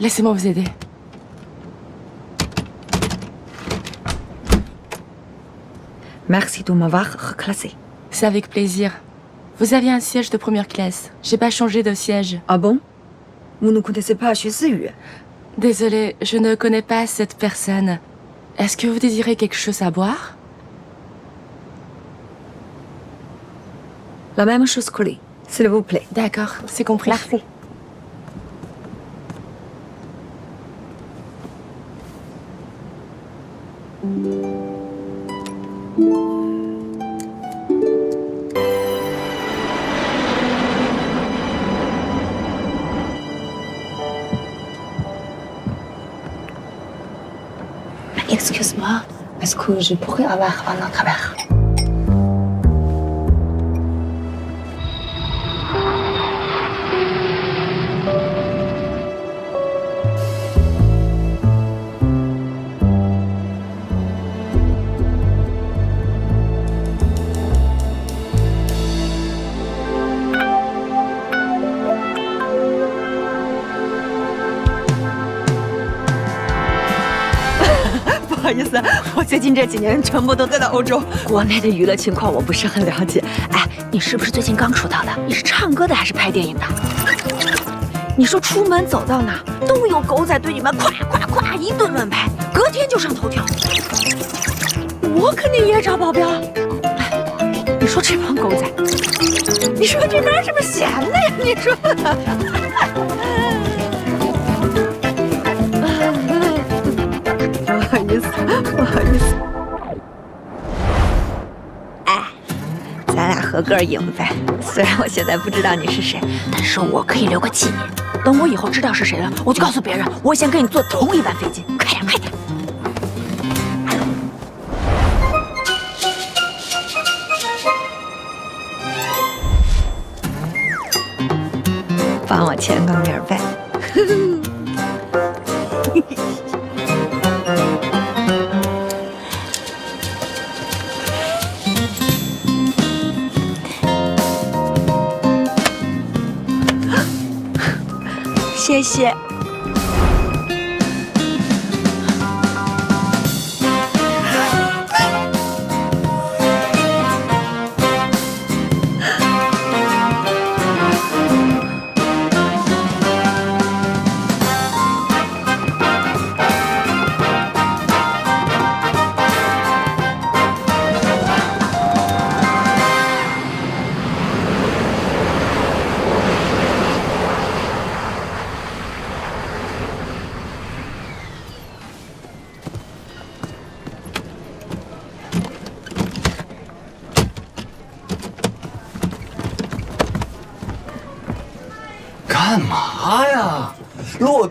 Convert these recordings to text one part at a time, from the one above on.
Laissez-moi vous aider. Merci de m'avoir reclassé. C'est avec plaisir. Vous aviez un siège de première classe. J'ai pas changé de siège. Ah bon? Vous ne connaissez pas Ziyu Désolée, je ne connais pas cette personne. Est-ce que vous désirez quelque chose à boire? La même chose que lui, s'il vous plaît. D'accord, c'est compris. Merci. Excuse-moi, est-ce que je pourrais avoir un autre verre 我最近这几年全部都待在欧洲，国内的娱乐情况我不是很了解。哎，你是不是最近刚出道的？你是唱歌的还是拍电影的？你说出门走到哪都有狗仔对你们夸夸夸一顿乱拍，隔天就上头条。我肯定也找保镖。哎，你说这帮狗仔，你说这哪什么闲的呀？你说。合个影呗。虽然我现在不知道你是谁，但是我可以留个纪念。等我以后知道是谁了，我就告诉别人，我想跟你坐同一班飞机。快点，快点！帮我签个名呗。谢谢。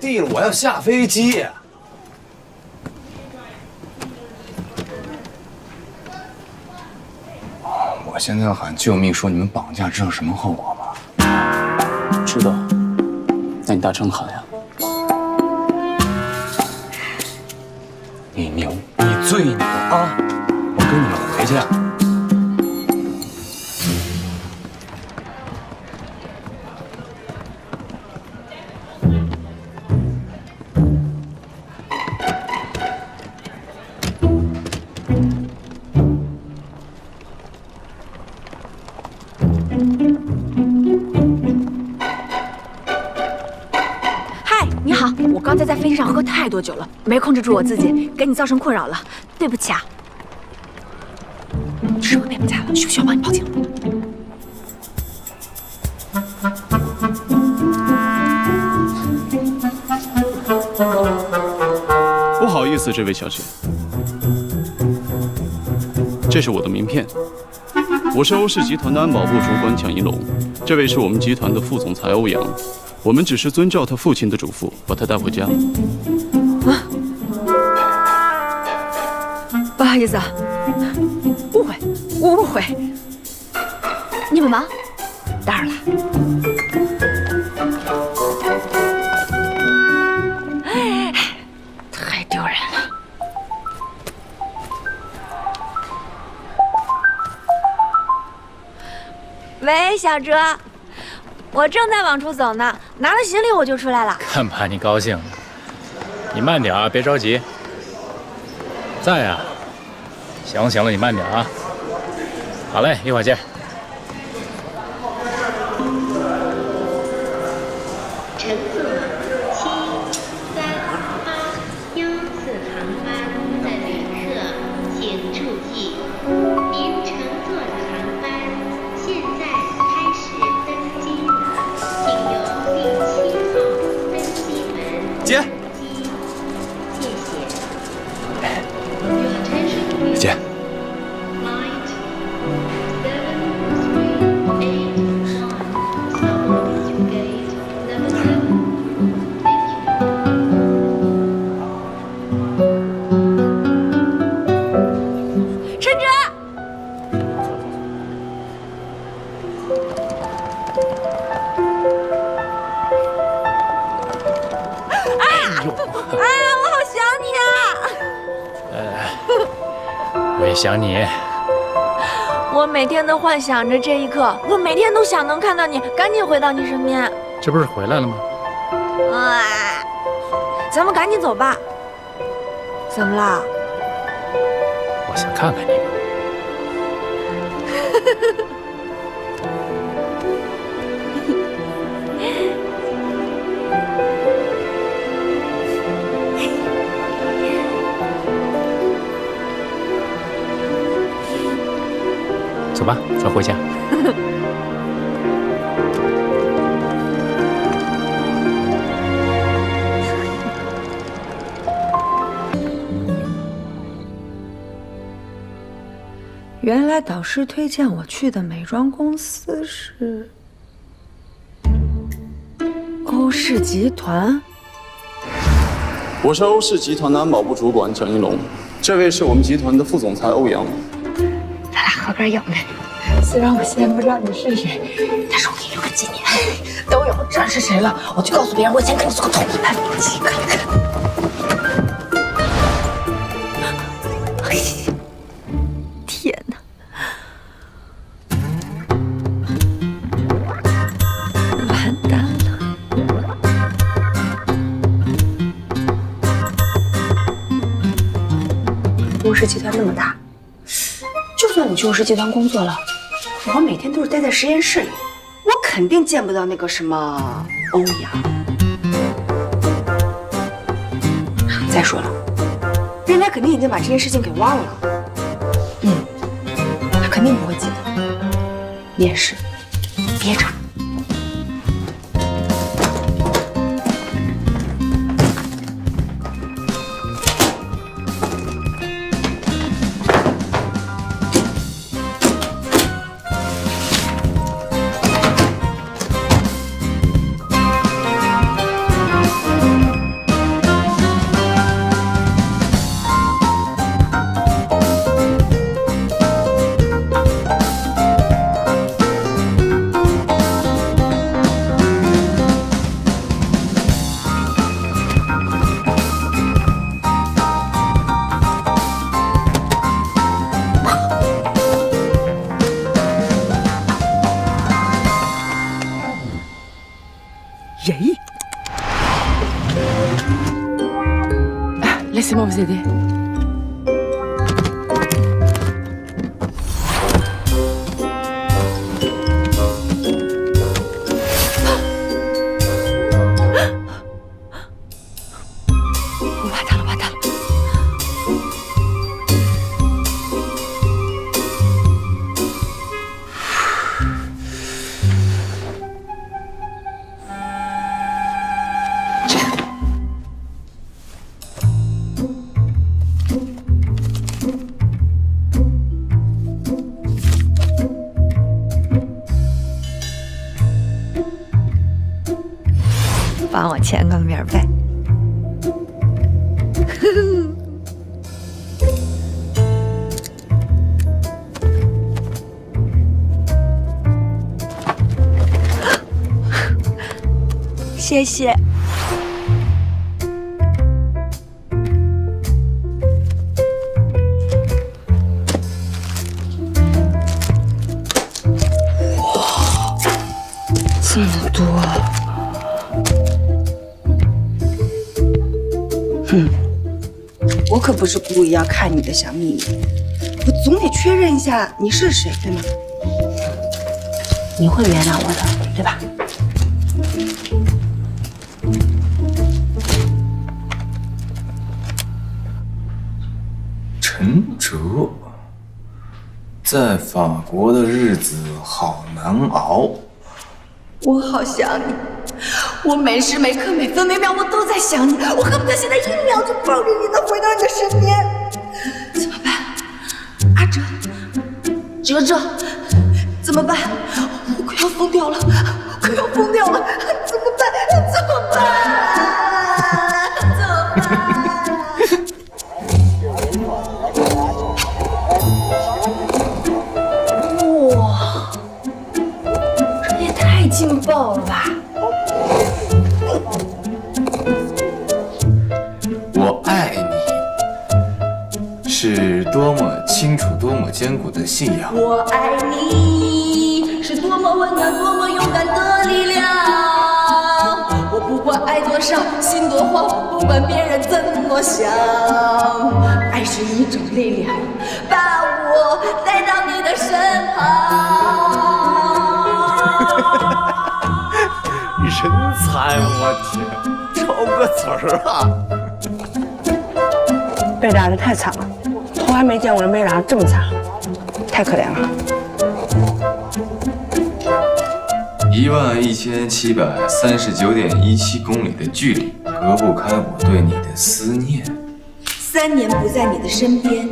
地了，我要下飞机。我现在要喊救命，说你们绑架，知道什么后果吗？知道，那你大声喊呀！你好，我刚才在飞机上喝太多酒了，没控制住我自己，给你造成困扰了，对不起啊。是不是被绑架了？需不需要帮你报警？不好意思，这位小姐，这是我的名片。我是欧氏集团的安保部主管蒋一龙，这位是我们集团的副总裁欧阳。我们只是遵照他父亲的嘱咐，把他带回家。啊不好意思啊，误会，误会。你们忙，打扰了。太丢人了。喂，小哲，我正在往出走呢，拿了行李我就出来了。看把你高兴的。你慢点啊，别着急。在啊，行了行了，你慢点啊。好嘞，一会儿见。想你，我每天都幻想着这一刻，我每天都想能看到你，赶紧回到你身边。这不是回来了吗？啊，咱们赶紧走吧。怎么了？我想看看你。走吧，咱回家。原来导师推荐我去的美妆公司是欧氏集团。我是欧氏集团的安保部主管蒋一龙，这位是我们集团的副总裁欧阳。喝根饮的，虽然我现在不知道你是谁，但是我给你留个纪念。等我以后知道是谁了，我就告诉别人我以前跟你做过同一班。你看看，哎呀，天哪！完蛋了！慕氏集团那么大。就算你去欧氏集团工作了，我每天都是待在实验室里，我肯定见不到那个什么欧阳。再说了，人家肯定已经把这件事情给忘了。嗯，他肯定不会记得。面试，憋着。nerve. 意要看你的小秘密，我总得确认一下你是谁，对吗？你会原谅我的，对吧？陈哲，在法国的日子好难熬。我好想你，我每时每刻每分每秒我都在想你，我恨不得现在一秒就抱着你能回到你的身边。哲哲，怎么办？我快要疯掉了，我快要疯掉了，怎么办？怎么办？坚固的信仰。我爱你是多么温暖、多么勇敢的力量。我不管爱多少，心多慌，不管别人怎么想。爱是一种力量，把我带到你的身旁。人才，我天，抄个词儿啊！被打的太惨了，从来没见过人被打的这么惨，太可怜了。一万一千七百三十九点一七公里的距离，隔不开我对你的思念。三年不在你的身边，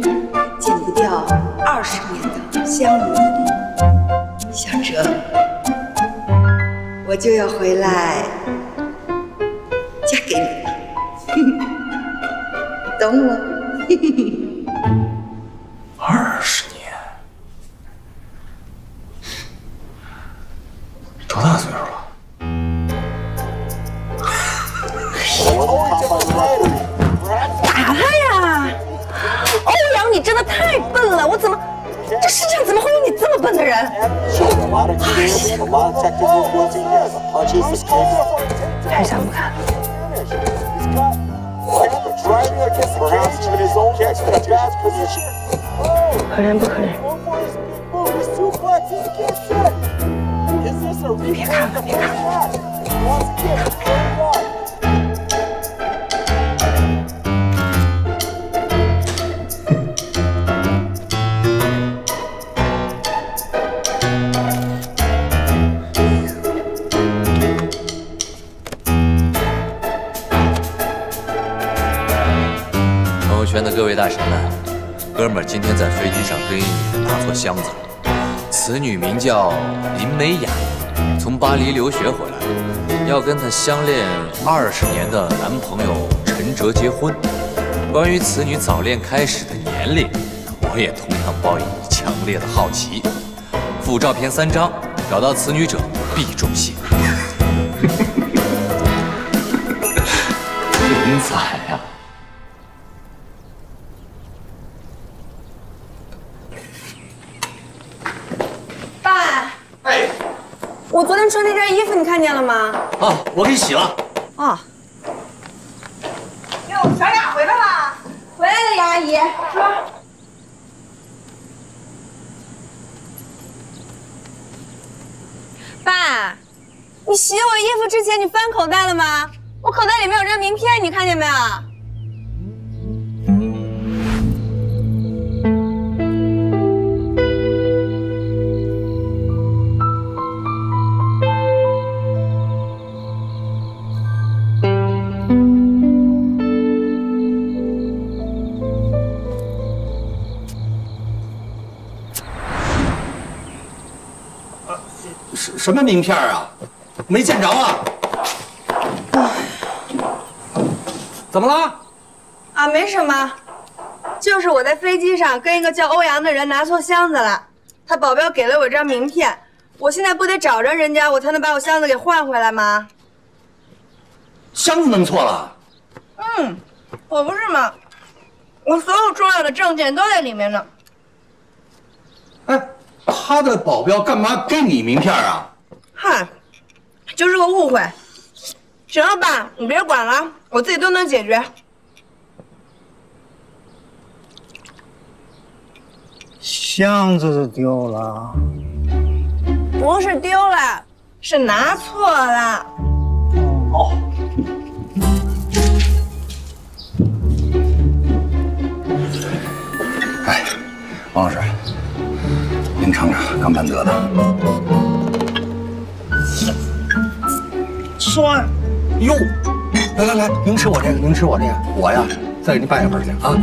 减不掉二十年的相濡以沫。小哲，我就要回来嫁给你了，懂我？多大岁数了？打他呀！欧阳，你真的太笨了，我怎么？这世界上怎么会有你这么笨的人？太想不开了。可怜不可怜？别看了，别看了。朋友圈的各位大神们，哥们儿今天在飞机上跟一女的拿错箱子了。此女名叫林美雅，从巴黎留学回来，要跟她相恋二十年的男朋友陈哲结婚。关于此女早恋开始的年龄，我也同样抱以强烈的好奇。附照片三张，找到此女者必中信。人才啊，我给你洗了。啊。哟，小雅回来了，回来了，杨阿姨。说。爸，你洗我衣服之前你翻口袋了吗？我口袋里面有张名片，你看见没有？什什么名片啊？没见着啊？怎么了？啊，没什么，就是我在飞机上跟一个叫欧阳的人拿错箱子了，他保镖给了我张名片，我现在不得找着人家，我才能把我箱子给换回来吗？箱子弄错了？嗯，我不是吗？我所有重要的证件都在里面呢。哎，他的保镖干嘛给你名片啊？哼，就是个误会。行了吧，你别管了，我自己都能解决。箱子是丢了，不是丢了，是拿错了。哦。哎，王老师，您尝尝，刚搬得的。酸，哟，来来来，您吃我这个，您吃我这个，我呀再给您拌一份去啊。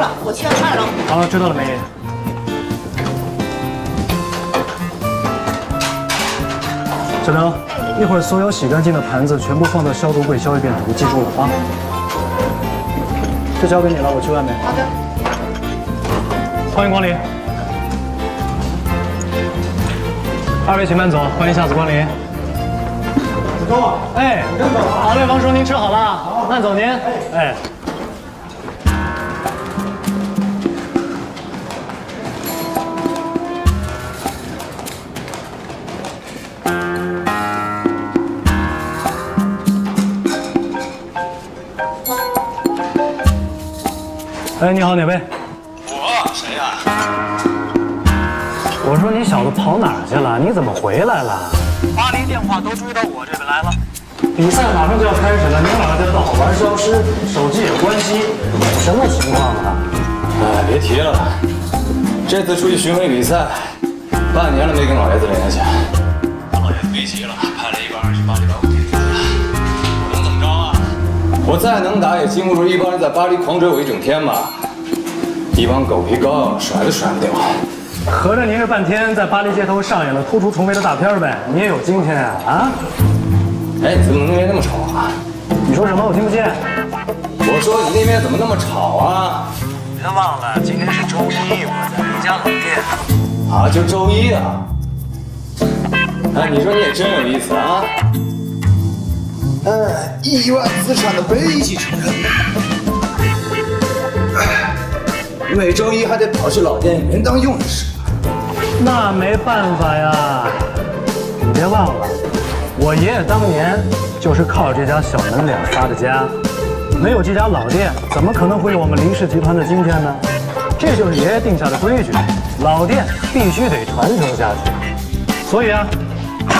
了，我去二楼。好了，知道了，梅姨。小刘，一会儿所有洗干净的盘子全部放到消毒柜消一遍毒，记住了啊。就交给你了，我去外面。好的。欢迎光临。二位请慢走，欢迎下次光临。子忠，哎，好嘞，王叔，您吃好了，好，慢走您。哎。哎，你好，哪位？我谁呀、我说你小子跑哪儿去了？你怎么回来了？巴黎电话都追到我这边来了。比赛马上就要开始了，你老家的好玩消失，手机也关机，什么情况啊？哎，别提了，这次出去巡回比赛，半年了没跟老爷子联系。我再能打，也经不住一帮人在巴黎狂追我一整天吧。一帮狗皮膏药甩都甩不掉。合着您这半天在巴黎街头上演了突出重围的大片呗？你也有今天啊？啊？哎，你怎么那边那么吵啊？你说什么？我听不见。我说你那边怎么那么吵啊？别忘了，今天是周一，我在离家老店。啊，就周一啊？哎，你说你也真有意思啊！哎，亿万资产的北极城人，哎，每周一还得跑去老店里面当佣师。那没办法呀，你别忘了，我爷爷当年就是靠这家小门脸发的家，没有这家老店，怎么可能会有我们林氏集团的今天呢？这就是爷爷定下的规矩，老店必须得传承下去。所以啊，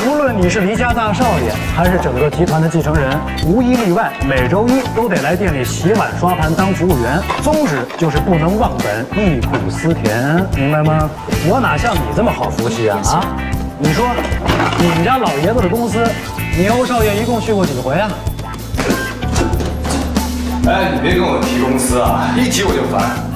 无论你是黎家大少爷，还是整个集团的继承人，无一例外，每周一都得来店里洗碗刷盘当服务员，宗旨就是不能忘本，忆苦思甜，明白吗？我哪像你这么好福气啊啊！你说，你们家老爷子的公司，你欧少爷一共去过几回啊？哎，你别跟我提公司啊，一提我就烦。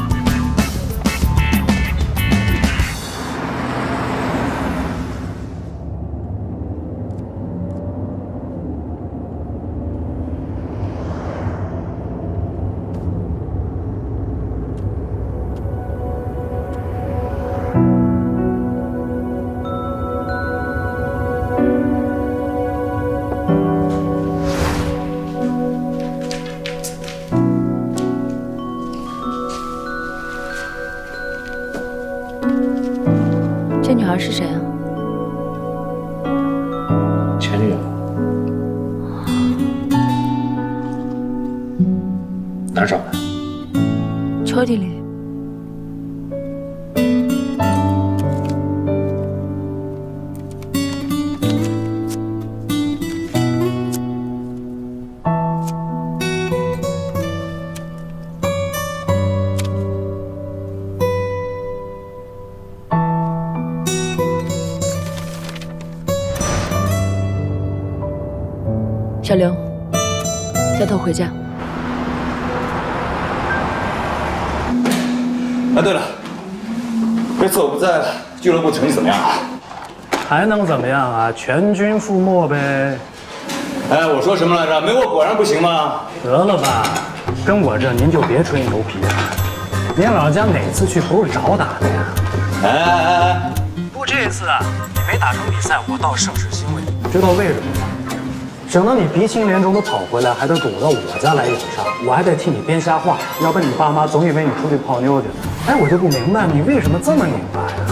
成绩怎么样啊？还能怎么样啊？全军覆没呗。哎，我说什么来着？没我果然不行吗？得了吧，跟我这您就别吹牛皮了。您老家哪次去不是找打的呀？哎哎哎哎！不，这一次啊，你没打成比赛，我倒甚是欣慰。知道为什么吗？省得你鼻青脸肿的跑回来，还得躲到我家来养伤，我还得替你编瞎话，要不然你爸妈总以为你出去泡妞去了。哎，我就不明白你为什么这么拧巴呀？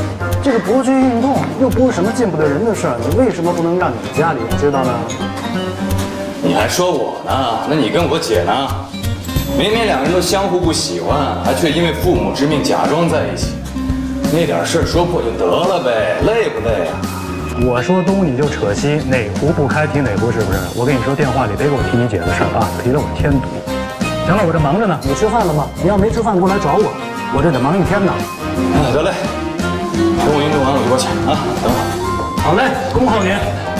这个搏击运动又不是什么见不得人的事儿，你为什么不能让你们家里人知道呢？你还说我呢？那你跟我姐呢？明明两个人都相互不喜欢，还却因为父母之命假装在一起，那点事儿说破就得了呗，累不累啊？我说东你就扯西，哪壶不开提哪壶，是不是？我跟你说，电话里别给我提你姐的事儿啊，提了我添堵。行了，我这忙着呢，你吃饭了吗？你要没吃饭过来找我，我这得忙一天呢。哎，得嘞，等我运动完我就过去啊，等会。好嘞，恭候您。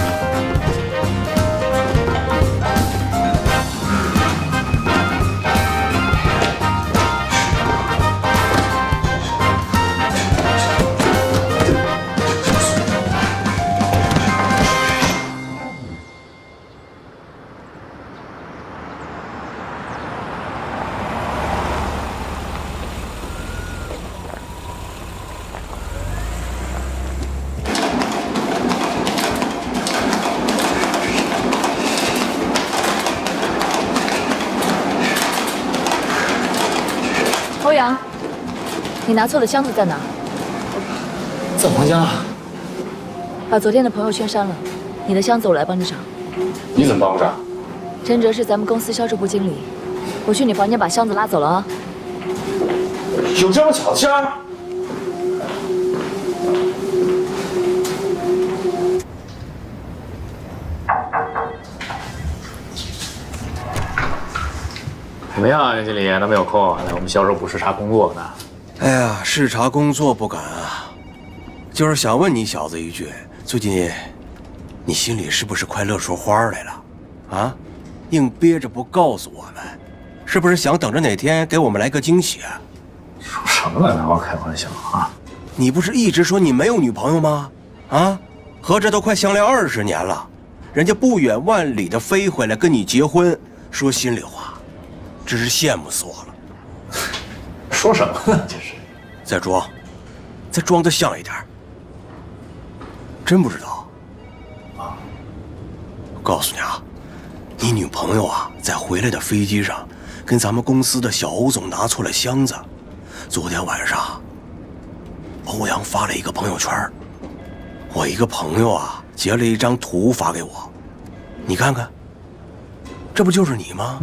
你拿错了箱子在哪？在我房间啊。把昨天的朋友圈删了，你的箱子我来帮你找。你怎么帮我找？陈哲是咱们公司销售部经理，我去你房间把箱子拉走了啊。有这么巧的事儿？怎么样，袁经理都没有空来我们销售部视察工作呢？哎呀，视察工作不敢啊，就是想问你小子一句，最近你心里是不是快乐出花来了？啊，硬憋着不告诉我们，是不是想等着哪天给我们来个惊喜啊？说什么呢？拿我开玩笑啊！你不是一直说你没有女朋友吗？啊，合着都快相恋二十年了，人家不远万里的飞回来跟你结婚，说心里话，真是羡慕死我了。说什么呢？这是再装，再装的像一点。真不知道啊！我告诉你啊，你女朋友啊，在回来的飞机上，跟咱们公司的小欧总拿错了箱子。昨天晚上，欧阳发了一个朋友圈，我一个朋友啊截了一张图发给我，你看看，这不就是你吗？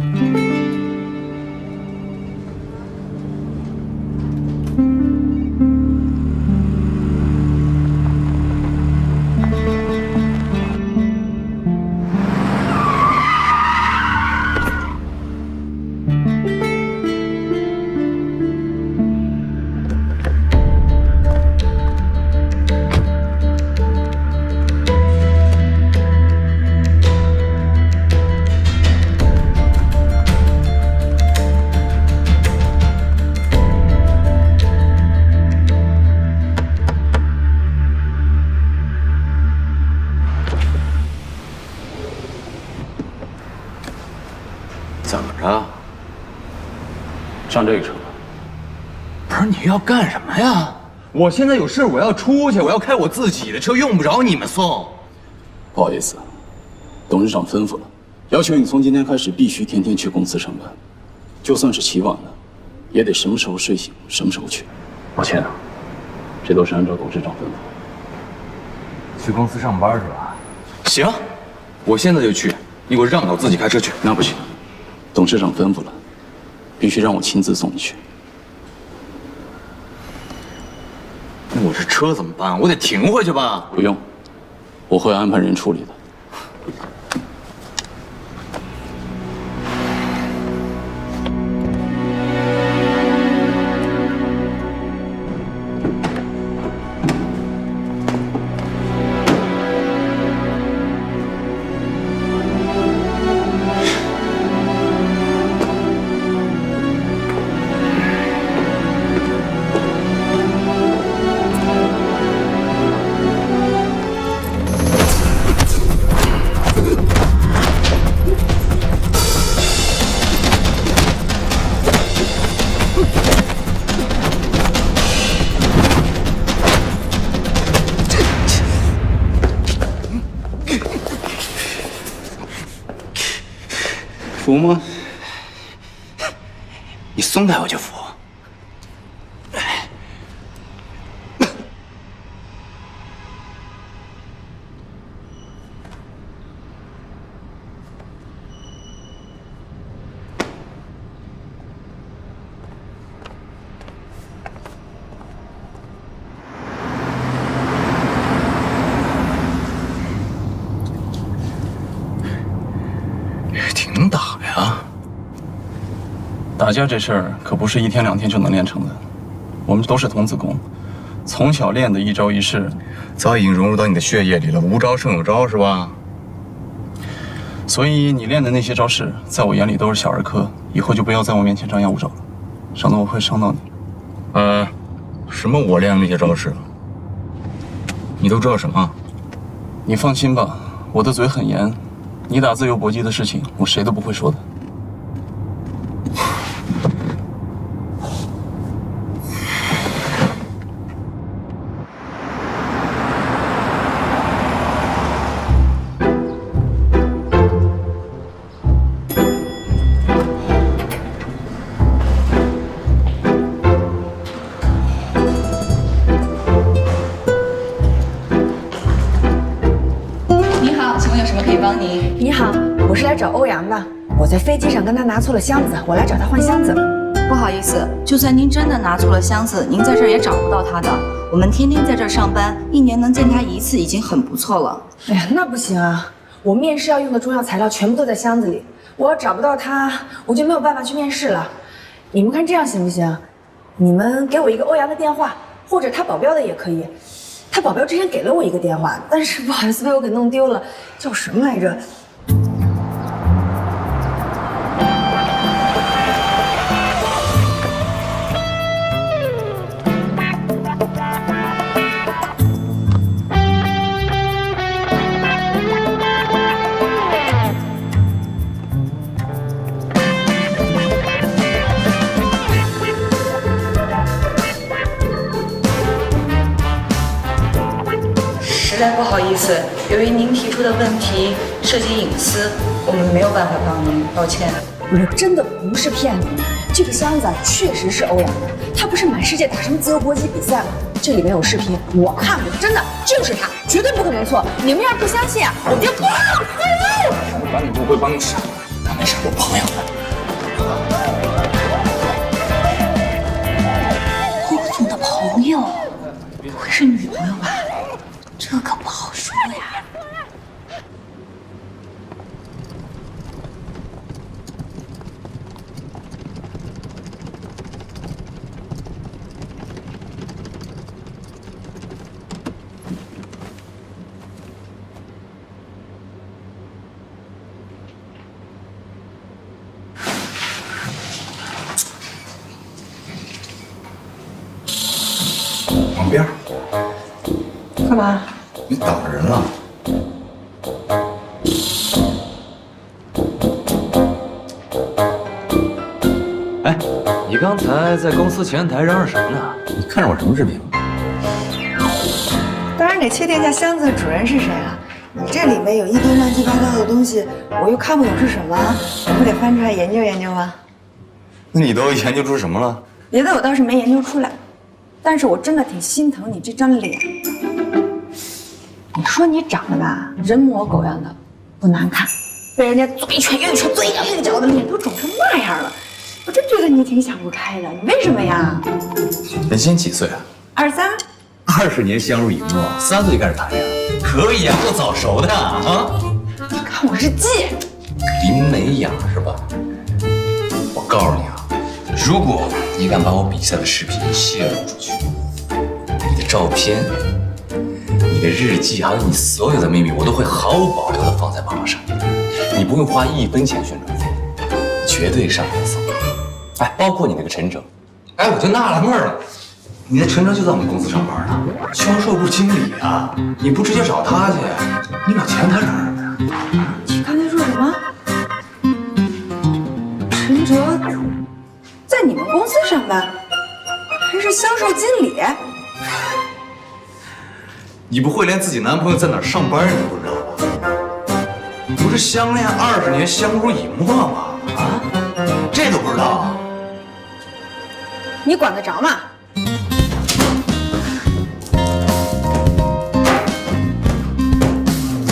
干什么呀？我现在有事，我要出去，我要开我自己的车，用不着你们送。不好意思，董事长吩咐了，要求你从今天开始必须天天去公司上班，就算是起晚了，也得什么时候睡醒什么时候去。抱歉啊，这都是按照董事长吩咐。去公司上班是吧？行，我现在就去。你给我让开，我自己开车去。那不行，董事长吩咐了，必须让我亲自送你去。那我这车怎么办？我得停回去吧？不用，我会安排人处理的。那我就挺能打呀！打架这事儿可不是一天两天就能练成的，我们都是童子功，从小练的一招一式，早已经融入到你的血液里了。无招胜有招，是吧？所以你练的那些招式，在我眼里都是小儿科，以后就不要在我面前张牙舞爪了，省得我会伤到你。呃，什么我练的那些招式？你都知道什么？你放心吧，我的嘴很严，你打自由搏击的事情，我谁都不会说的。拿错了箱子，我来找他换箱子。不好意思，就算您真的拿错了箱子，您在这儿也找不到他的。我们天天在这儿上班，一年能见他一次已经很不错了。哎呀，那不行啊！我面试要用的中药材料全部都在箱子里，我要找不到他，我就没有办法去面试了。你们看这样行不行？你们给我一个欧阳的电话，或者他保镖的也可以。他保镖之前给了我一个电话，但是不好意思被我给弄丢了，叫什么来着？在不好意思，由于您提出的问题涉及隐私，我们没有办法帮您，抱歉。我真的不是骗你，这个箱子啊确实是欧阳的，他不是满世界打什么自由搏击比赛吗？这里面有视频，我看过，真的就是他，绝对不可能错。你们要是不相信啊，我就不我把你误会帮你闪了，他没事我朋友的。霍总的朋友，不会是女朋友吧？这可不好说呀。旁边，干嘛？你挡着人了。哎，你刚才在公司前台嚷嚷什么呢？你看着我什么视频？当然得确定一下箱子的主人是谁啊！你这里面有一堆乱七八糟的东西，我又看不懂是什么，我不得翻出来研究研究吗？那你都研究出什么了？别的我倒是没研究出来，但是我真的挺心疼你这张脸。你说你长得吧，人模狗样的，不难看，被人家左一拳右一拳，左一脚右一脚的，脸都肿成那样了，我真觉得你挺想不开的。你为什么呀？文心几岁啊？二三，二十年相濡以沫，三岁就开始谈恋爱，可以啊，够早熟的啊！你看我日记，林美雅是吧？我告诉你啊，如果你敢把我比赛的视频泄露出去，你的照片、你的日记，还有你所有的秘密，我都会毫无保留的放在网上，你不用花一分钱宣传费，绝对上热搜。哎，包括你那个陈诚，哎，我就纳了闷了，你那陈诚就在我们公司上班呢，销售部经理啊，你不直接找他去，你找前台找什在你们公司上班，还是销售经理？你不会连自己男朋友在哪儿上班你都不知道吧？不是相恋二十年，相濡以沫吗？啊，这都不知道？你管得着吗？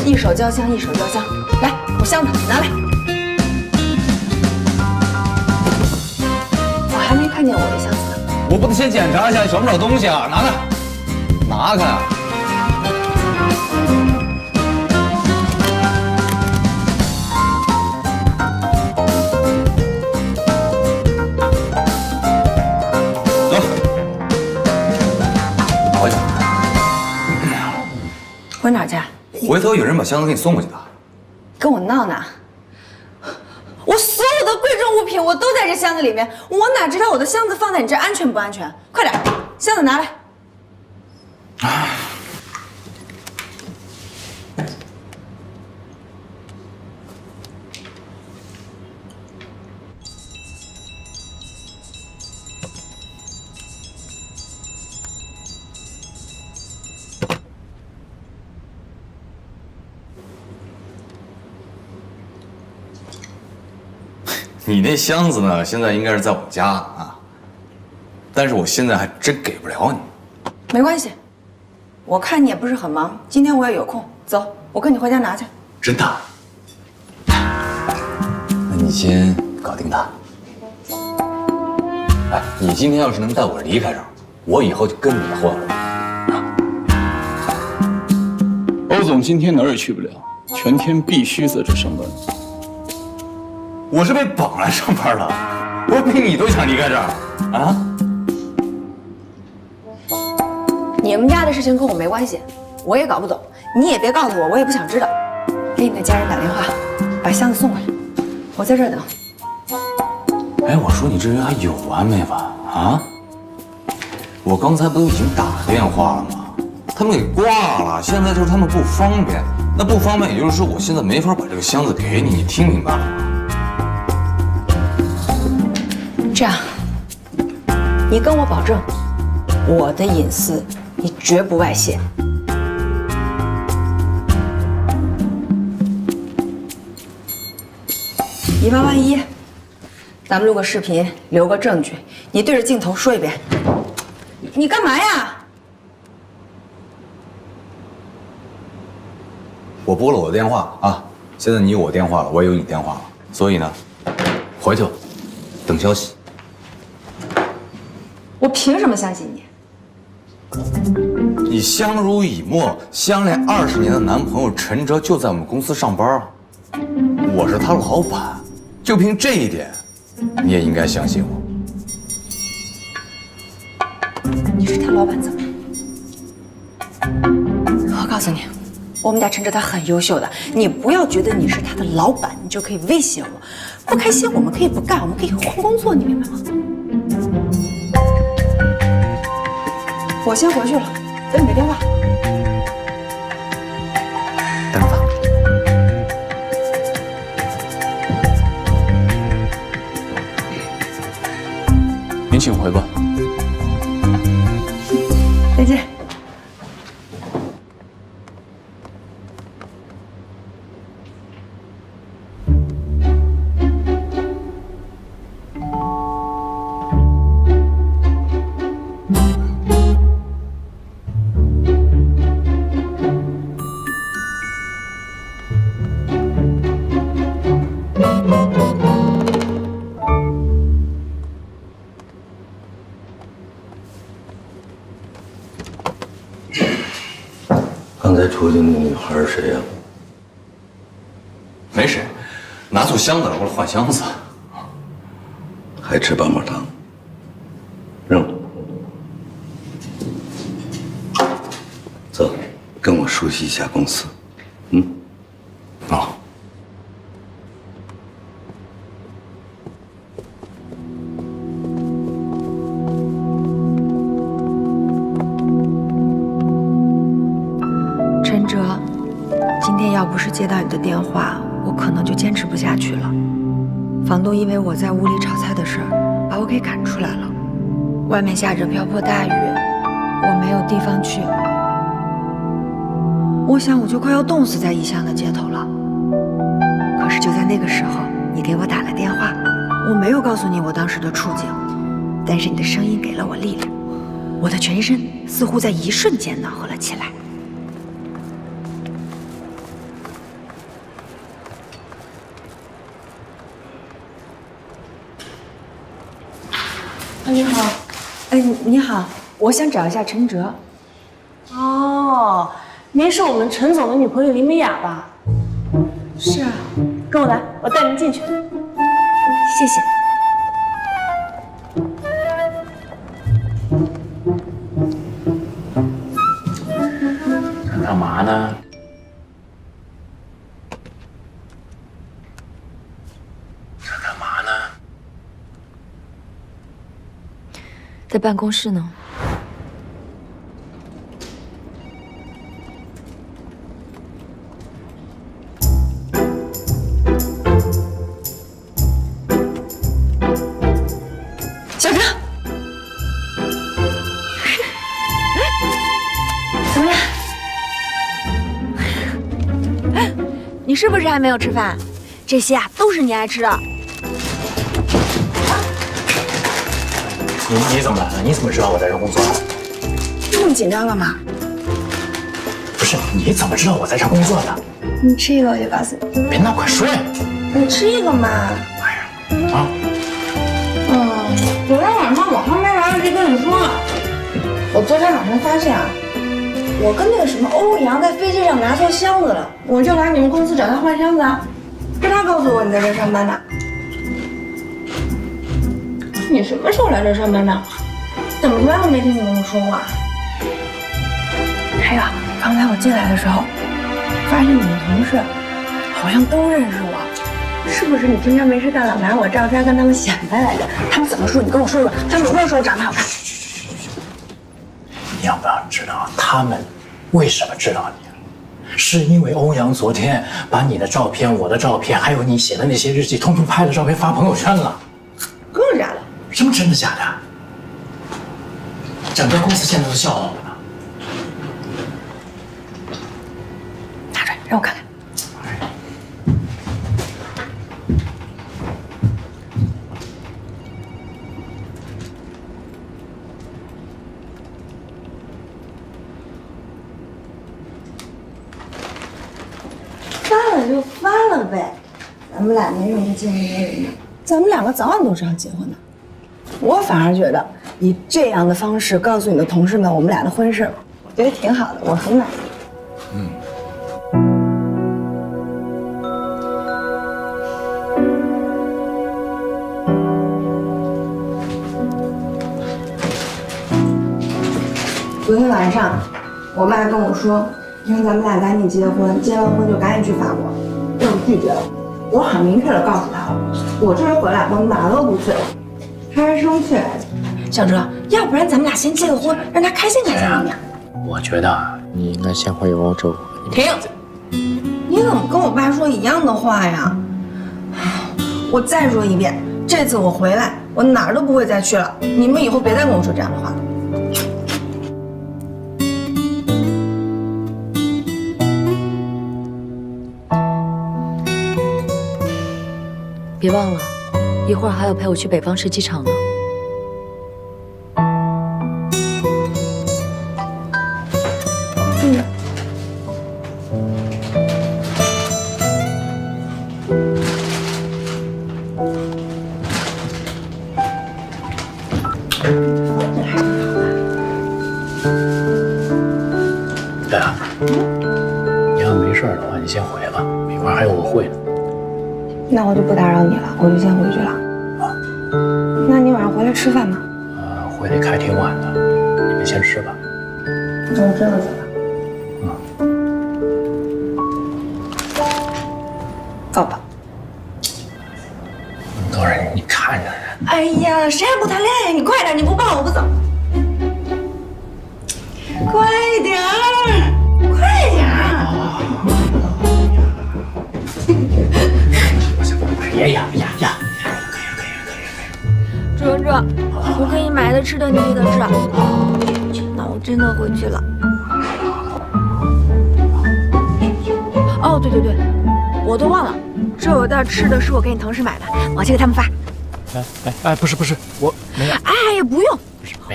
一手交枪，一手交枪，来，我箱子拿来。还没看见我的箱子呢。我不得先检查一下找不找东西啊？拿开，拿开！走，回去。回哪儿去？回头有人把箱子给你送过去的。跟我闹呢？我所有的贵重物品我都在这里面，我哪知道我的箱子放在你这安全不安全？快点，箱子拿来。那箱子呢？现在应该是在我家啊，但是我现在还真给不了你。没关系，我看你也不是很忙，今天我也有空，走，我跟你回家拿去。真的？那你先搞定他。哎，你今天要是能带我离开这儿，我以后就跟你混了。欧总今天哪儿也去不了，全天必须在这上班。我是被绑来上班的，我比你都想离开这儿啊！你们家的事情跟我没关系，我也搞不懂，你也别告诉我，我也不想知道。给你的家人打电话，把箱子送过来，我在这儿等。哎，我说你这人还有完没完啊？我刚才不都已经打电话了吗？他们给挂了，现在就是他们不方便。那不方便，也就是说我现在没法把这个箱子给你，你听明白了这样，你跟我保证，我的隐私你绝不外泄。以防万一，咱们录个视频，留个证据。你对着镜头说一遍。你干嘛呀？我拨了我的电话啊，现在你有我电话了，我也有你电话了，所以呢，回去等消息。我凭什么相信你？你相濡以沫、相恋二十年的男朋友陈哲就在我们公司上班，我是他老板，就凭这一点，你也应该相信我。你是他老板怎么了？我告诉你，我们家陈哲他很优秀的，你不要觉得你是他的老板，你就可以威胁我。不开心我们可以不干，我们可以换工作，你明白吗？我先回去了，等你的电话。等着吧。您请回吧。刚才出去那女孩是谁呀、没谁，拿错箱子了，我来换箱子。还吃棒棒糖？扔了。走，跟我熟悉一下公司。电话，我可能就坚持不下去了。房东因为我在屋里炒菜的事儿，把我给赶出来了。外面下着瓢泼大雨，我没有地方去。我想我就快要冻死在异乡的街头了。可是就在那个时候，你给我打了电话，我没有告诉你我当时的处境，但是你的声音给了我力量，我的全身似乎在一瞬间暖和了起来。你好，我想找一下陈哲。哦，您是我们陈总的女朋友林美雅吧？是啊，跟我来，我带您进去。谢谢。在办公室呢。小张，怎么样？你是不是还没有吃饭？这些啊都是你爱吃的。你你怎么来了？你怎么知道我在这工作的？这么紧张干嘛？不是，你怎么知道我在这工作的？你吃一个我就告诉你。别闹，快说呀！你吃一个嘛。哎呀啊，嗯，昨天晚上我还没来得及跟你说，我昨天晚上发现啊，我跟那个什么欧阳在飞机上拿错箱子了，我就来你们公司找他换箱子啊。是他告诉我你在这上班的。你什么时候来这上班的？怎么从来都没听你跟我说过啊？还有，刚才我进来的时候，发现你们同事好像都认识我。是不是你平常没事干老拿我照片跟他们显摆来着？他们怎么说？你跟我说说，他们有没有说我长得好看？你要不要知道他们为什么知道你？是因为欧阳昨天把你的照片、我的照片，还有你写的那些日记，通通拍了照片发朋友圈了。什么真的假的？整个公司现在都笑话我呢。拿出来让我看看。翻了就翻了呗，咱们俩没什么见面人的，咱们两个早晚都是要结婚的。我反而觉得以这样的方式告诉你的同事们我们俩的婚事，我觉得挺好的，我很满意。嗯。昨天晚上，我妈跟我说，让咱们俩赶紧结婚，结完婚就赶紧去法国。我拒绝了，我很明确的告诉她，我这回回来我哪都不去了。她还生气来着。小哲，要不然咱们俩先结个婚，让他开心开心怎么样？我觉得啊你应该先回欧洲。停！你怎么跟我爸说一样的话呀？我再说一遍，这次我回来，我哪儿都不会再去了。你们以后别再跟我说这样的话了。别忘了，一会儿还要陪我去北方市机场呢。哎不是不是，我没有。哎呀，不用，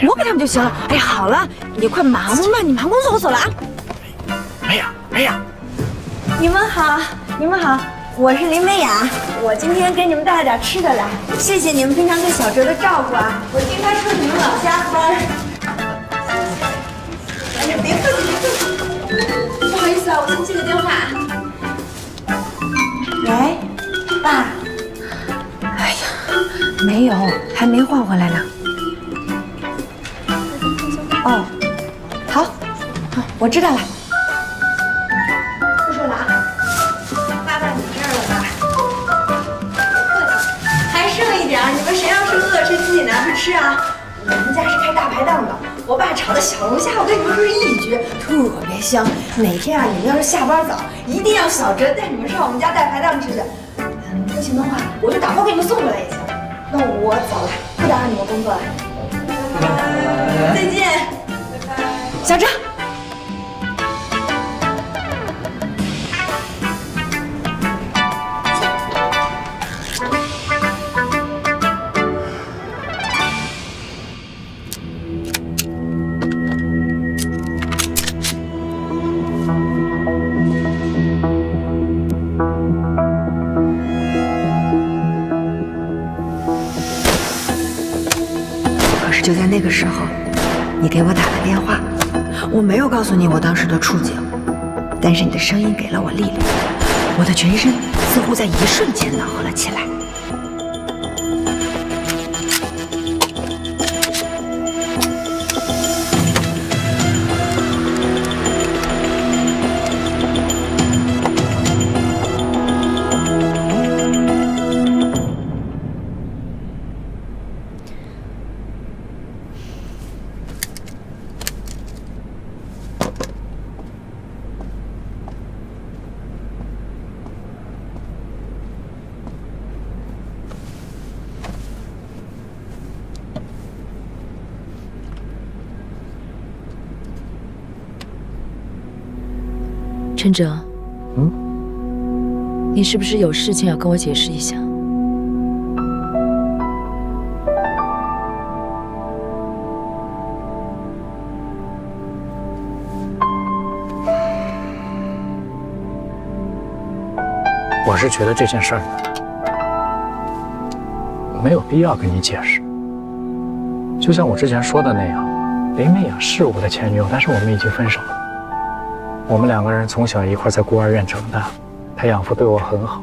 我给他们就行了。哎呀，好了，你快忙吧，你忙工作，我走了啊。美雅，美雅，你们好，你们好，我是林美雅，我今天给你们带了点吃的来，谢谢你们平常对小哲的照顾啊。我听他说你们老加班。哎呀，别客气，别客气。不好意思啊，我先接个电话。喂，爸。没有，还没换回来呢。哦，好，好，我知道了。不说了啊，发到你这儿了吧？客气，还剩一点，你们谁要是饿，谁自己拿去吃啊？我们家是开大排档的，我爸炒的小龙虾，我跟你们说是一绝，特别香。哪天啊，你们要是下班早，一定要小哲带你们上我们家大排档吃去。嗯，不行的话，我就打包给你们送过来也行。那我走了，不打扰你们工作了。再见，小哲。告诉你我当时的处境，但是你的声音给了我力量，我的全身似乎在一瞬间暖和了起来。陈哲，嗯，你是不是有事情要跟我解释一下？我是觉得这件事儿没有必要跟你解释。就像我之前说的那样，林美雅是我的前女友，但是我们已经分手了。我们两个人从小一块在孤儿院长大，他养父对我很好，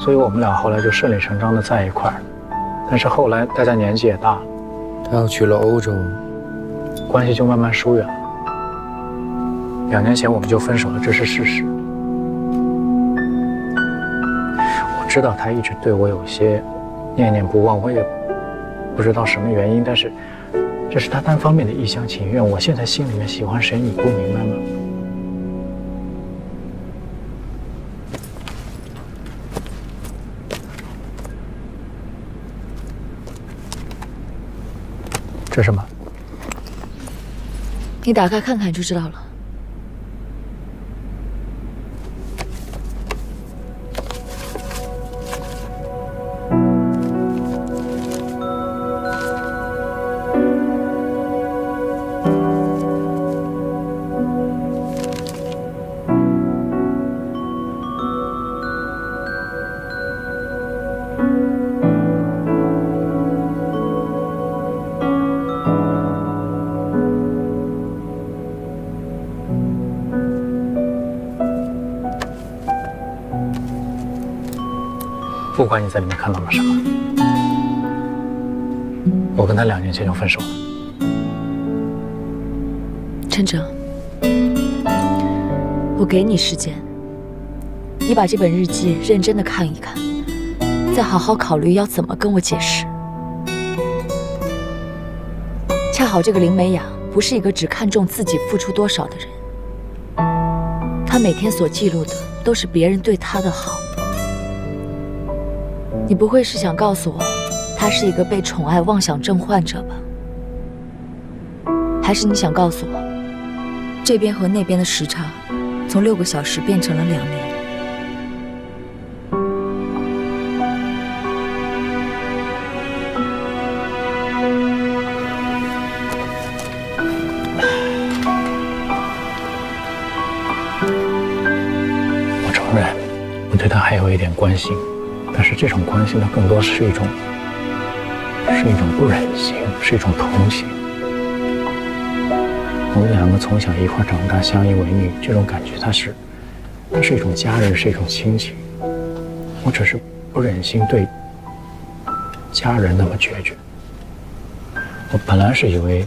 所以我们俩后来就顺理成章的在一块儿了。但是后来大家年纪也大了，他要去了欧洲，关系就慢慢疏远了。两年前我们就分手了，这是事实。我知道他一直对我有些念念不忘，我也不知道什么原因，但是这是他单方面的一厢情愿。我现在心里面喜欢谁，你不明白吗？是什么？你打开看看就知道了。管你在里面看到了什么，我跟他两年前就分手了。陈哲，我给你时间，你把这本日记认真的看一看，再好好考虑要怎么跟我解释。恰好这个林美雅不是一个只看重自己付出多少的人，她每天所记录的都是别人对她的好。你不会是想告诉我他是一个被宠爱妄想症患者吧还是你想告诉我这边和那边的时差从六个小时变成了两年？我承认我对他还有一点关心。这种关心它，更多是一种，是一种不忍心，是一种同情。我们两个从小一块长大，相依为命，这种感觉它是，它是一种家人，是一种亲情。我只是不忍心对家人那么决绝。我本来是以为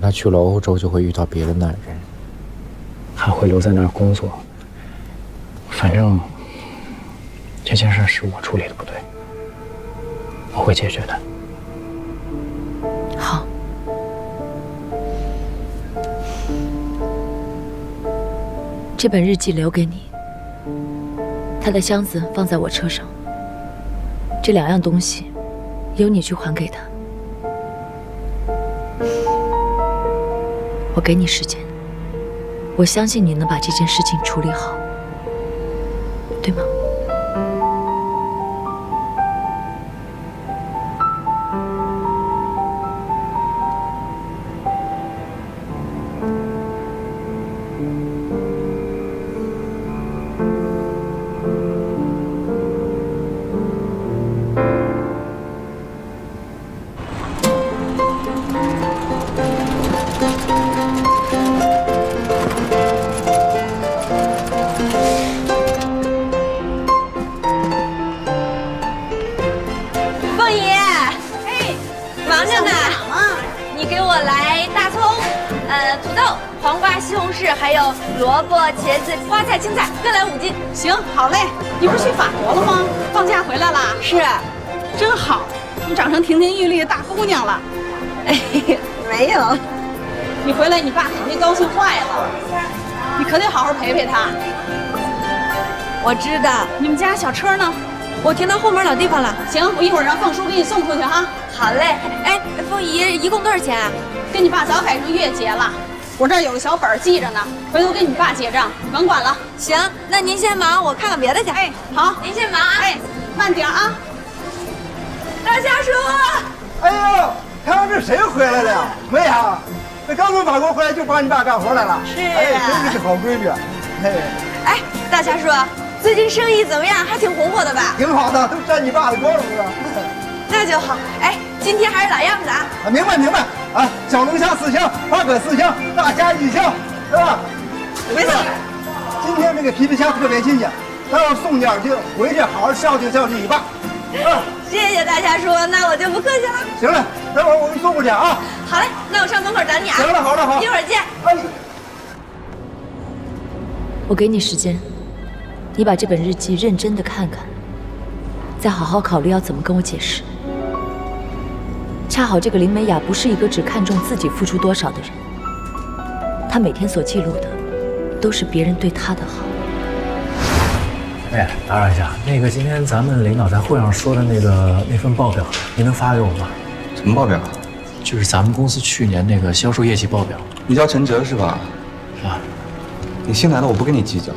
他去了欧洲就会遇到别的男人，还会留在那儿工作。反正这件事是我处理的不对，我会解决的。好。这本日记留给你，他的箱子放在我车上。这两样东西，由你去还给他。我给你时间，我相信你能把这件事情处理好，凤行，好嘞。你不是去法国了吗？放假回来了？是，真好。你长成亭亭玉立的大姑娘了。哎，没有。你回来，你爸肯定高兴坏了。你可得好好陪陪他。我知道。你们家小车呢？我停到后门老地方了。行，我一会儿让凤叔给你送出去哈。好嘞。哎，凤姨，一共多少钱啊？跟你爸早改成月结了。我这儿有个小本记着呢，回头给你爸结账，甭管了。行，那您先忙，我看看别的去。哎，好，您先忙啊。哎，慢点啊。大家叔。哎呦，看看这谁回来了呀？梅雅，这刚从法国回来就帮你爸干活来了。是哎，真是个好闺女。嘿。哎，大侠叔，最近生意怎么样？还挺红火的吧？挺好的，都沾你爸的光了。那就好。哎，今天还是老样子啊。啊，明白明白。啊，小龙虾四箱，花蛤四箱，大虾一箱，是吧？没错。今天这个皮皮虾特别新鲜，咱要送点去，回去好好孝敬孝敬你爸。啊，谢谢大虾叔，那我就不客气了。行了，待会儿我给你送过去啊。好嘞，那我上门口等你啊。行了，好了好，一会儿见。哎。我给你时间，你把这本日记认真的看看，再好好考虑要怎么跟我解释。恰好这个林美雅不是一个只看重自己付出多少的人，她每天所记录的，都是别人对她的好。哎，打扰一下，那个今天咱们领导在会上说的那个那份报表，您能发给我吗？什么报表？就是咱们公司去年那个销售业绩报表。你叫陈哲是吧？啊。你新来的，我不跟你计较。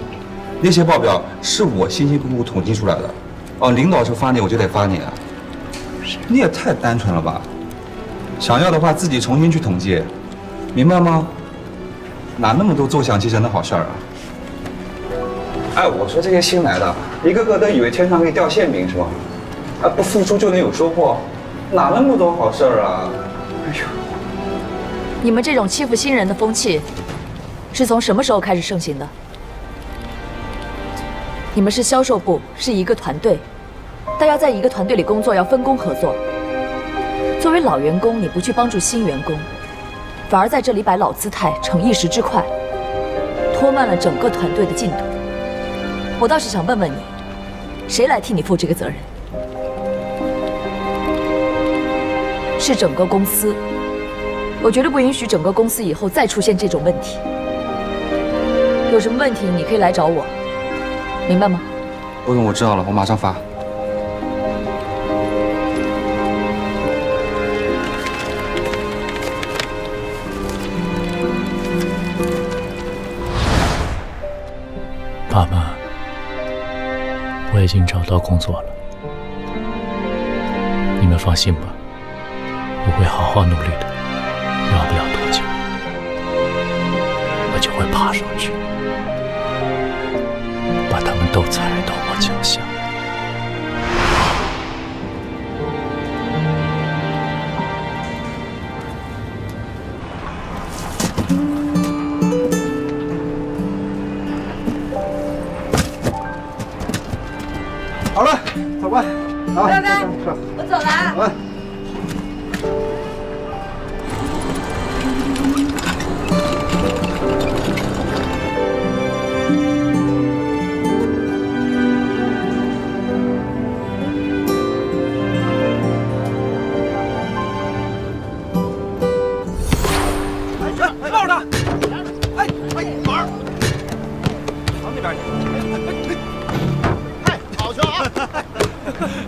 那些报表是我辛辛苦苦统计出来的。哦，领导说发你，我就得发你啊。你也太单纯了吧？想要的话自己重新去统计，明白吗？哪那么多坐享其成的好事儿啊？哎，我说这些新来的，一个个都以为天上可以掉馅饼是吧？啊，不付出就能有收获，哪那么多好事儿啊？哎呦，你们这种欺负新人的风气，是从什么时候开始盛行的？你们是销售部，是一个团队，大家在一个团队里工作要分工合作。作为老员工，你不去帮助新员工，反而在这里摆老姿态，逞一时之快，拖慢了整个团队的进度。我倒是想问问你，谁来替你负这个责任？是整个公司。我绝对不允许整个公司以后再出现这种问题。有什么问题，你可以来找我，明白吗？不用，我知道了，我马上发。我已经找到工作了，你们放心吧，我会好好努力的，要不了多久，我就会爬上去，把他们都踩到我脚下。好了，走吧。好，拜拜我走了啊。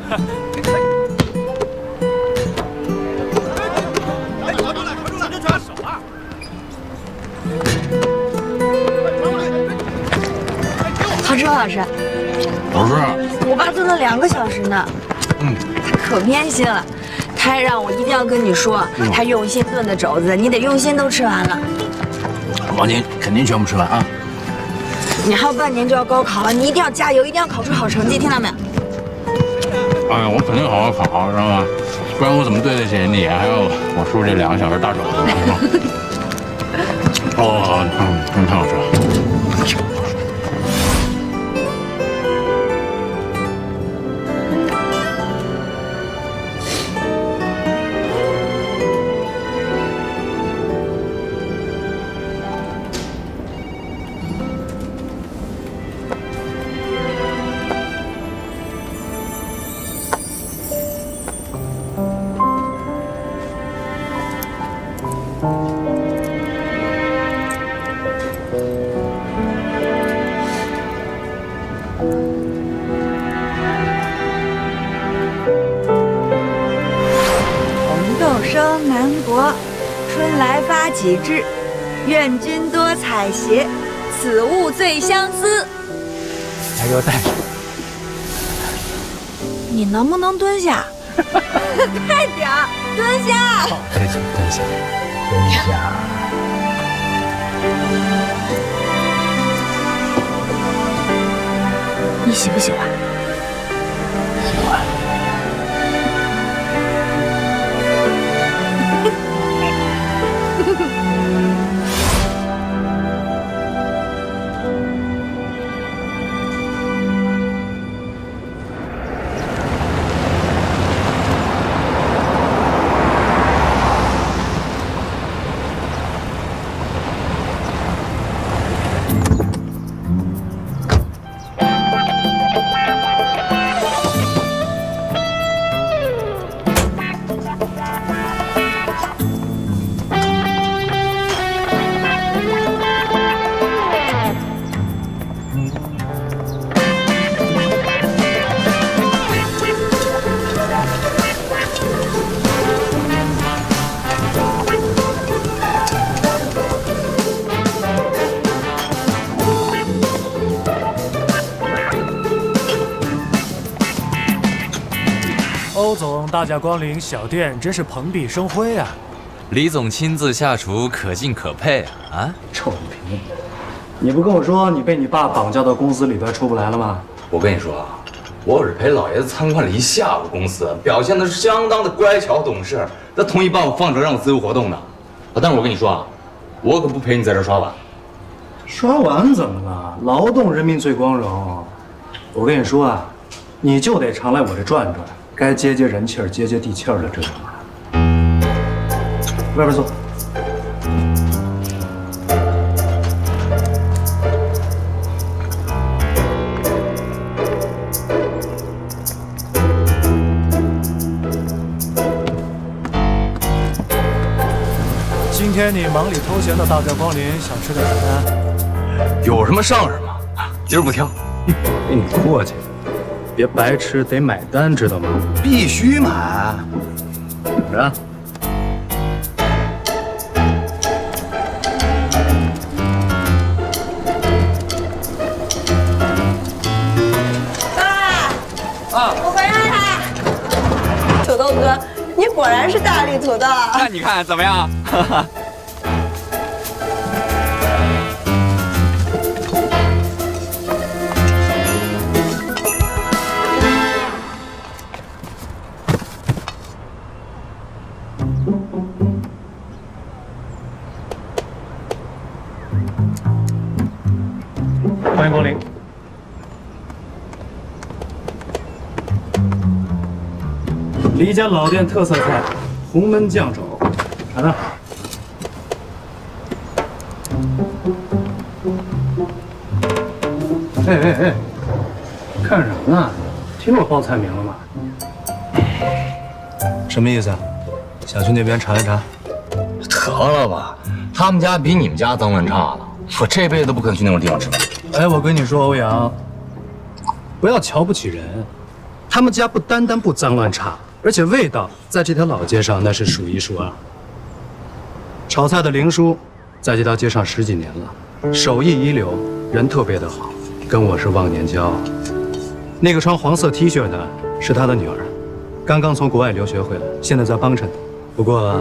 啊！哎，传出来，传出来，就传手啊！郝志老师，老师，我爸炖了两个小时呢，嗯，他可偏心了，他还让我一定要跟你说，嗯他用心炖的肘子，你得用心都吃完了。王宁肯定全部吃完啊！你还有半年就要高考了，你一定要加油，一定要考出好成绩，听到没有？哎呀，我肯定好好考，知道吗？不然我怎么对得起你，还有我叔这两个小时大肘子？哦，嗯，真太好吃。愿君多采撷，此物最相思。还给我带上。你能不能蹲下？快点儿，蹲下！好蹲下，蹲下，蹲下。你喜不喜欢？大驾光临小店，真是蓬荜生辉啊！李总亲自下厨，可敬可佩啊！啊，臭李平，你不跟我说你被你爸绑架到公司里边出不来了吗？我跟你说啊，我可是陪老爷子参观了一下午公司，表现的是相当的乖巧懂事，他同意把我放出来让我自由活动呢。啊，但是我跟你说啊，我可不陪你在这刷碗。刷碗怎么了？劳动人民最光荣。我跟你说啊，你就得常来我这转转，该接接人气儿、接接地气儿的，知道吗？外边坐。今天你忙里偷闲的大驾光临，想吃点什么呀？有什么上什么，今儿不挑。给你过去，别白吃，得买单，知道吗？必须买。等着。爸，我回来啦！土豆哥，你果然是大力土豆。那你看怎么样？李家老店特色菜红焖酱肘，尝尝。哎哎哎，看什么呢？听我报菜名了吗？什么意思啊？想去那边查一查？得了吧，他们家比你们家脏乱差了，我这辈子都不肯去那种地方吃饭。哎，我跟你说，欧阳，不要瞧不起人。他们家不单单不脏乱差，而且味道在这条老街上那是数一数二。炒菜的林叔，在这条街上十几年了，手艺一流，人特别的好，跟我是忘年交。那个穿黄色 T 恤的是他的女儿，刚刚从国外留学回来，现在在帮衬。不过，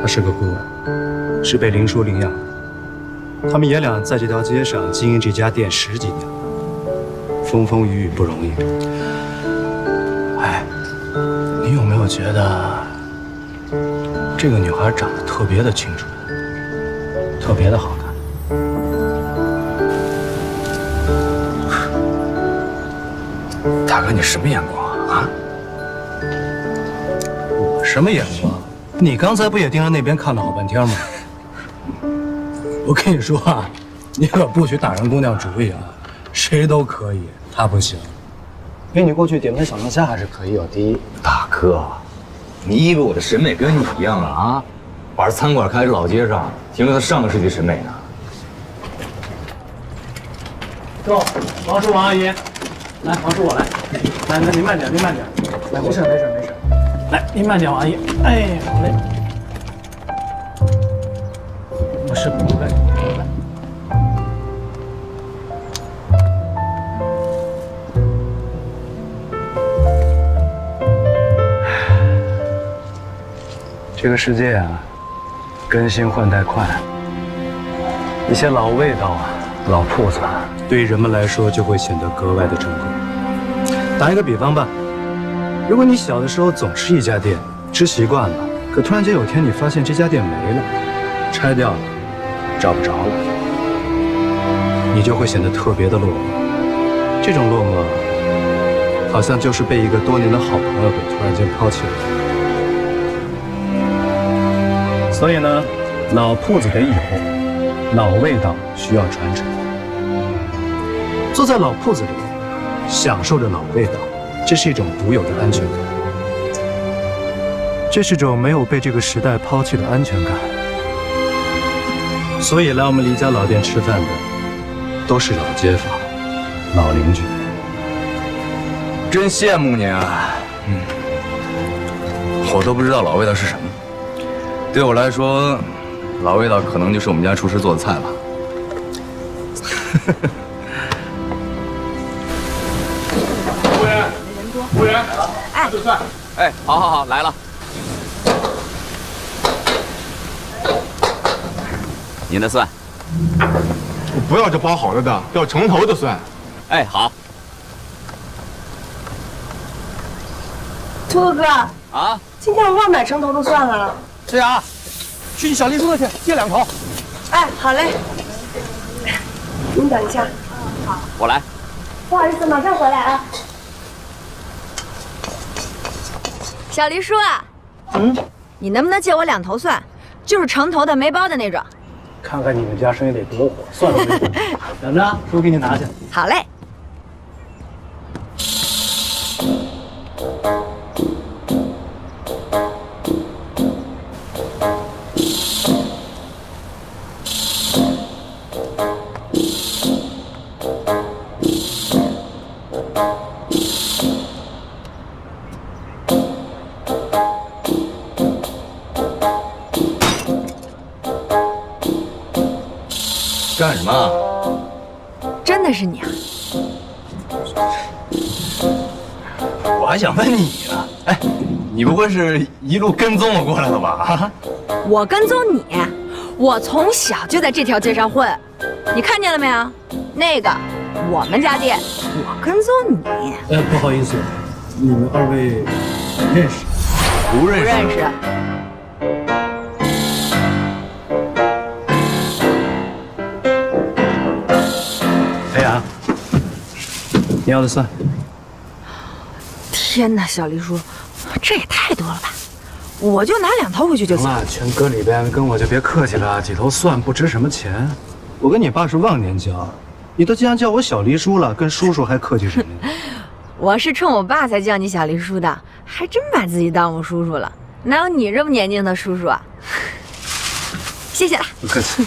他是个孤儿，是被林叔领养的。他们爷俩在这条街上经营这家店十几年了，风风雨雨不容易。我觉得这个女孩长得特别的清纯，特别的好看？大哥，你什么眼光啊？我什么眼光？你刚才不也盯着那边看了好半天吗？我跟你说啊，你可不许打人姑娘主意啊！谁都可以，她不行。约你过去点盘小龙虾还是可以有第一。哥，你以为我的审美跟你一样啊？啊，把这餐馆开在老街上，停留在上个世纪审美呢？哥，王叔、王阿姨，来，王叔我来。来，来您慢点，您慢点。来，没事没事没事。来，您慢点，王阿姨。哎，好嘞。这个世界啊，更新换代快，一些老味道啊、老铺子啊，对于人们来说就会显得格外的珍贵。打一个比方吧，如果你小的时候总吃一家店，吃习惯了，可突然间有天你发现这家店没了，拆掉了，找不着了，你就会显得特别的落寞。这种落寞，好像就是被一个多年的好朋友给突然间抛弃了。所以呢，老铺子得有，老味道需要传承。坐在老铺子里，享受着老味道，这是一种独有的安全感。这是种没有被这个时代抛弃的安全感。所以来我们李家老店吃饭的，都是老街坊、老邻居。真羡慕你啊！嗯，我都不知道老味道是什么。对我来说，老味道可能就是我们家厨师做的菜吧。服务员，服务员，哎，就蒜。哎，好好好，来了。您的蒜。我不要这包好了的，要成头的蒜。哎，好。秃子哥啊，今天我忘买成头的蒜了。是啊，去小黎叔那去借两头。哎，好嘞。您等一下。好我来。不好意思，马上回来啊。小黎叔啊，嗯，你能不能借我两头蒜，就是成头的没包的那种？看看你们家生意得多火，算了，等着，叔给你拿去。好嘞。是一路跟踪我过来的吧？啊？我跟踪你，我从小就在这条街上混，你看见了没有？那个我们家店，我跟踪你。呃，不好意思，你们二位认识？不认识。不认识。哎呀，你要的蒜。天哪，小黎叔，这也太！我就拿两头回去就行。了，全搁里边，跟我就别客气了。几头蒜不值什么钱，我跟你爸是忘年交，你都既然叫我小黎叔了，跟叔叔还客气什么呀？我是冲我爸才叫你小黎叔的，还真把自己当我叔叔了。哪有你这么年轻的叔叔啊？谢谢了，不客气。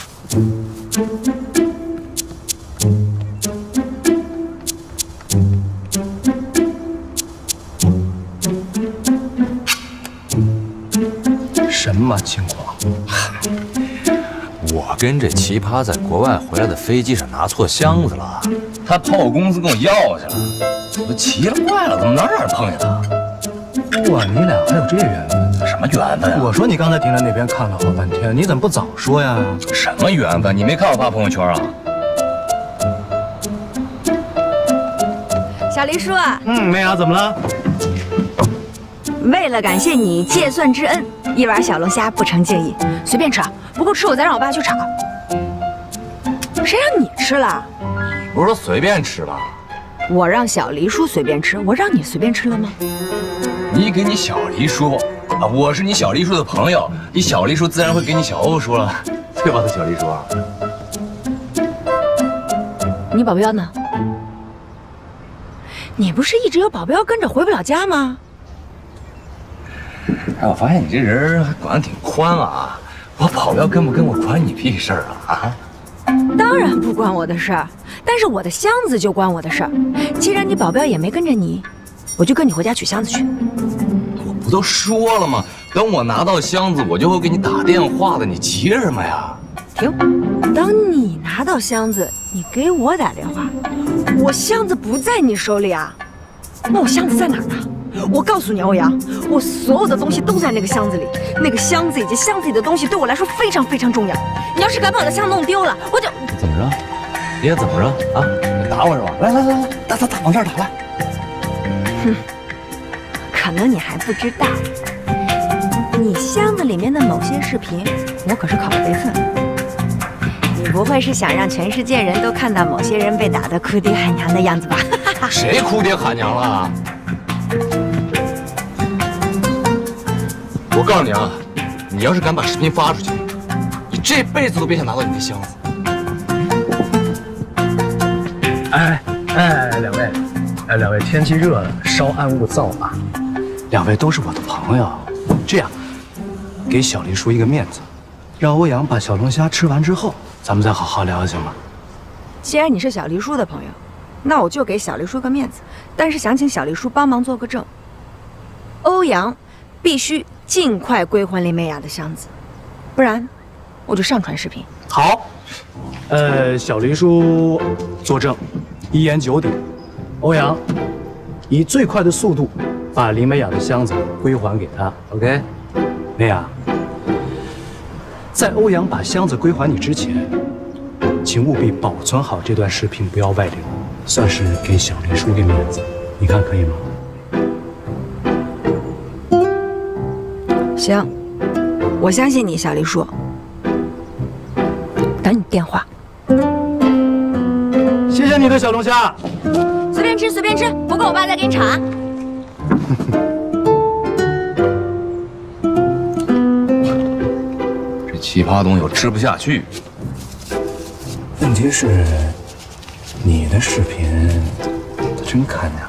什么情况？我跟这奇葩在国外回来的飞机上拿错箱子了，他跑我公司跟我要去了，我奇了怪了，怎么能让人碰见他？哇，你俩还有这缘分？什么缘分啊？我说你刚才停在那边看了好半天，你怎么不早说呀？什么缘分？你没看我发朋友圈啊？小黎叔，嗯，梅雅怎么了？为了感谢你借算之恩，一碗小龙虾不成敬意，随便吃，不够吃我再让我爸去炒。谁让你吃了？不是说随便吃吗？我让小黎叔随便吃，我让你随便吃了吗？你给你小黎叔啊，我是你小黎叔的朋友，你小黎叔自然会给你小欧叔了，对吧，小黎叔？你保镖呢？你不是一直有保镖跟着回不了家吗？哎，我发现你这人还管得挺宽啊！我保镖跟不跟我关你屁事儿啊？啊？当然不关我的事儿，但是我的箱子就关我的事儿。既然你保镖也没跟着你，我就跟你回家取箱子去。我不都说了吗？等我拿到箱子，我就会给你打电话的。你急什么呀？停，等你拿到箱子，你给我打电话，我箱子不在你手里啊？那我箱子在哪儿呢？我告诉你，欧阳，我所有的东西都在那个箱子里。那个箱子以及箱子里的东西对我来说非常非常重要。你要是敢把我的箱弄丢了，我就怎么着？你想怎么着啊？打我是吧？来来来来，打打打，往这儿打来。哼，可能你还不知道，你箱子里面的某些视频，我可是拷了备份。你不会是想让全世界人都看到某些人被打得哭爹喊娘的样子吧？谁哭爹喊娘了？我告诉你啊，你要是敢把视频发出去，你这辈子都别想拿到你的箱子。哎哎，两位，哎，两位，天气热了，稍安勿躁啊。两位都是我的朋友，这样，给小黎叔一个面子，让欧阳把小龙虾吃完之后，咱们再好好聊，行吗？既然你是小黎叔的朋友，那我就给小黎叔个面子，但是想请小黎叔帮忙做个证。欧阳必须尽快归还林美雅的箱子，不然我就上传视频。好，呃，小林叔作证，一言九鼎。欧阳以最快的速度把林美雅的箱子归还给他。OK，美雅，在欧阳把箱子归还你之前，请务必保存好这段视频，不要外流，算是给小林叔个面子。你看可以吗？行，我相信你，小黎叔。等你电话。谢谢你的小龙虾，随便吃，随便吃，不够我爸再给你炒啊。这奇葩东西我吃不下去。问题是，你的视频他真看见